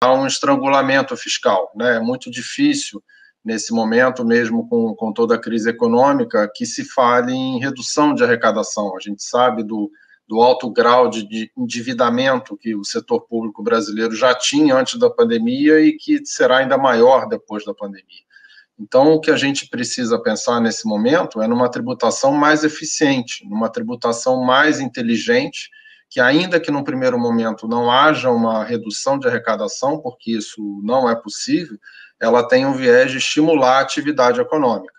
há um estrangulamento fiscal. Né? É muito difícil, nesse momento, mesmo com, com toda a crise econômica, que se fale em redução de arrecadação. A gente sabe do, do alto grau de, de endividamento que o setor público brasileiro já tinha antes da pandemia e que será ainda maior depois da pandemia. Então, o que a gente precisa pensar nesse momento é numa tributação mais eficiente, numa tributação mais inteligente, que ainda que no primeiro momento não haja uma redução de arrecadação, porque isso não é possível, ela tem um viés de estimular a atividade econômica.